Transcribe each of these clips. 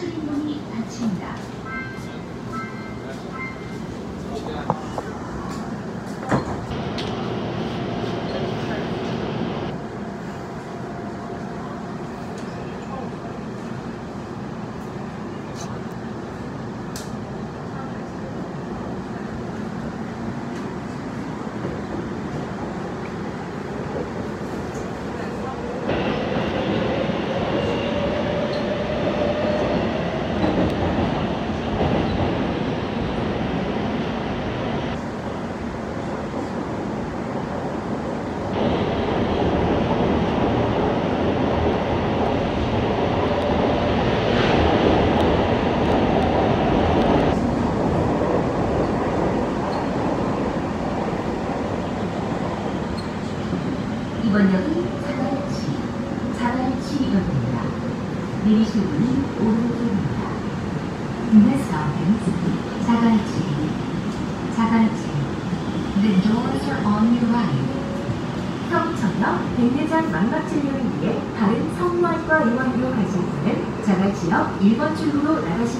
출입문이 닫힙니다. 이번 역은 자갈치, 자갈치역입니다. 내리실 문은 오른쪽입니다. This stop is 자갈치, 자갈치. The doors are on your right. 성청역 백내장 망막 치료를 위해 다른 성모학과 의원으로 가실 분은 자갈치역 1번 출구로 나가시기 바랍니다.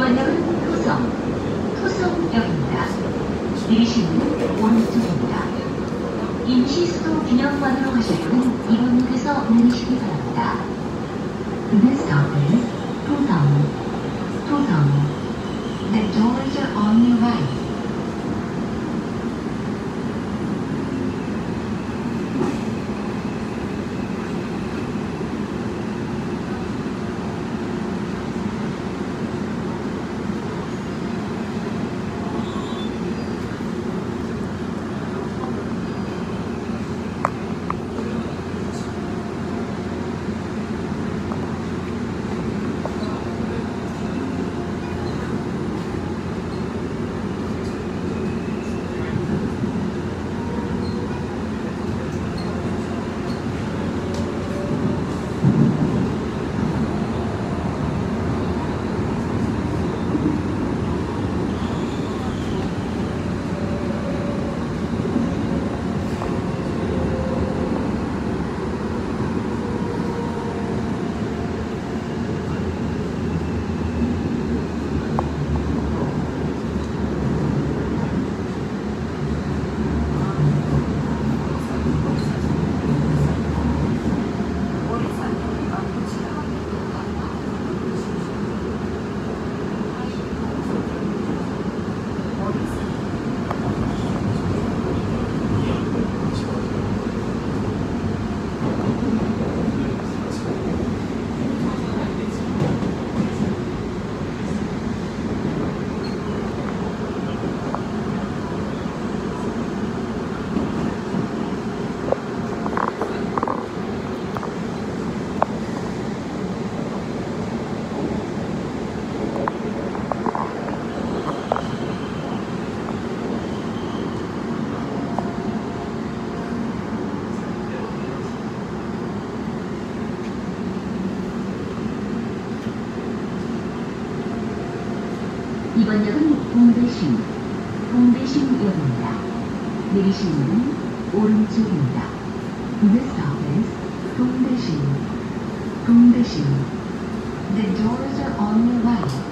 5번역은 토성, 토성역입니다. 내리시는 오른쪽입니다. 임시 수도 기념관으로 가실 분은 이번역에서 내리시기 바랍니다. The stop 토성, 토성. The doors are on your right. 이번 역은 봉대심, 봉대심역입니다. 내리실 문은 오른쪽입니다. This stop is 동대신, 동대신. The doors are on your right.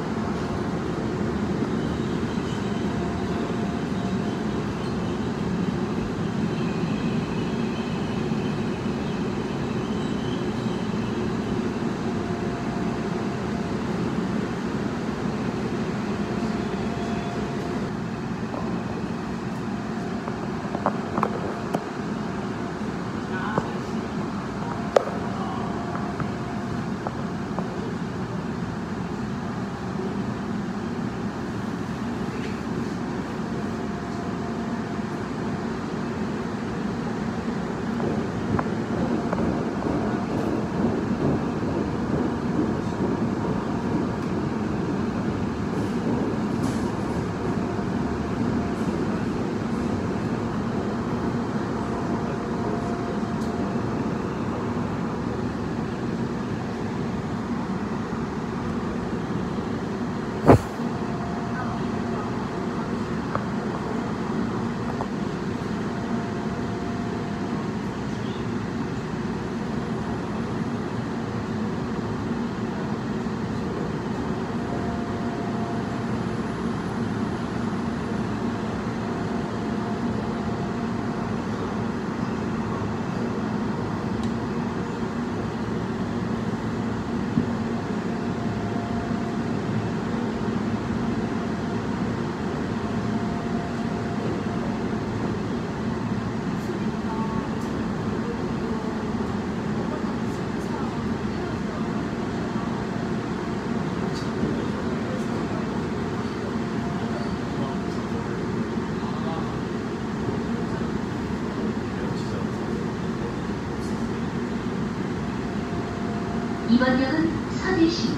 이번 역은 서대신,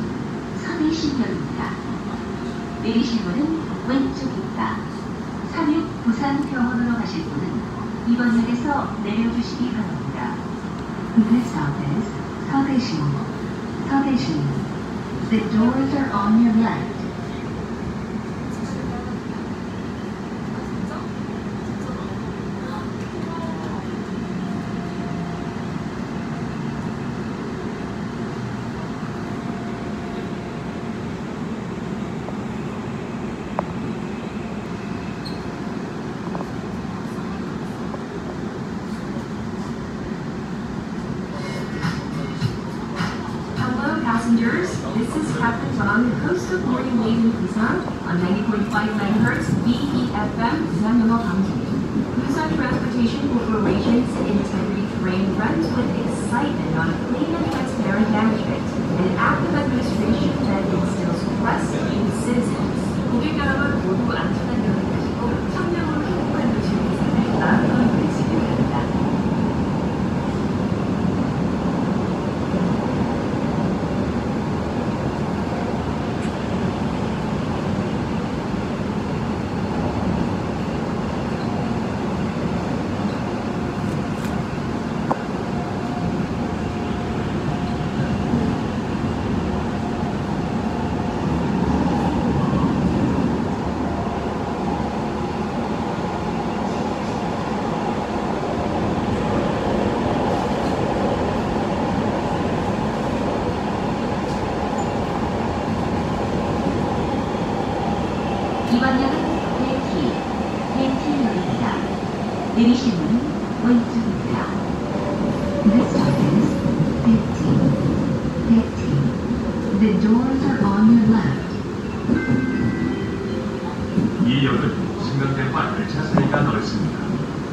서대신역입니다. 내리실 문은 왼쪽입니다. 36 부산병원으로 가실 분은 이번 역에서 내려주시기 바랍니다. This is 서대신, 서대신. The doors are on your left. on the coast of Northern Maine, Luzon on 90.5 Hz, BEFM, Zangamo County. Luzon Transportation Corporation's Integrity Train runs with excitement on clean and transparent damage. 왼쪽입니다. This stop is Betty, Betty. The doors are on your left. 이 역은 신강대와 열차 사이가 넓습니다.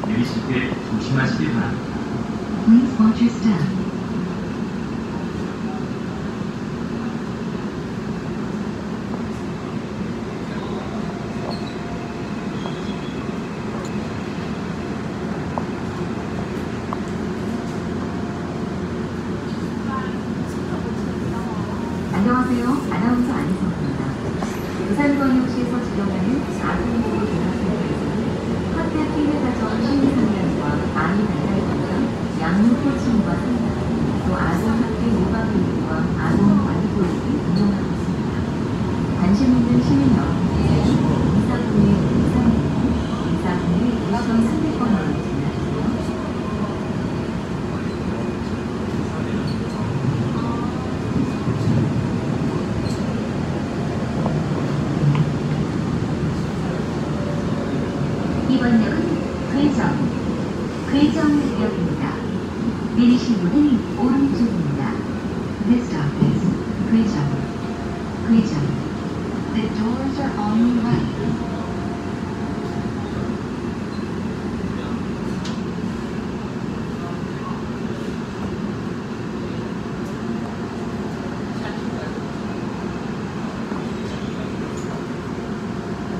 내리실 때 조심하시기 바랍니다. Please watch your step. 안녕하세요. 아나운서 안희성입니다. 부산광역시에서 지정하는 4등도로 대학교에서는 컨텐츠 회사전 심리상담과 아이 발달 관련 양육 코칭과 상담, 또 아동 학대 예방 교육과 아동 관리 교육을 운영하고 있습니다. 관심 있는 시민 여러분께 이사부의 이사님, 이사부의 우선 상대권 괴정, 괴정역입니다. 내리실 문은 오른쪽입니다. This stop is 괴정, 괴정. The doors are on your right.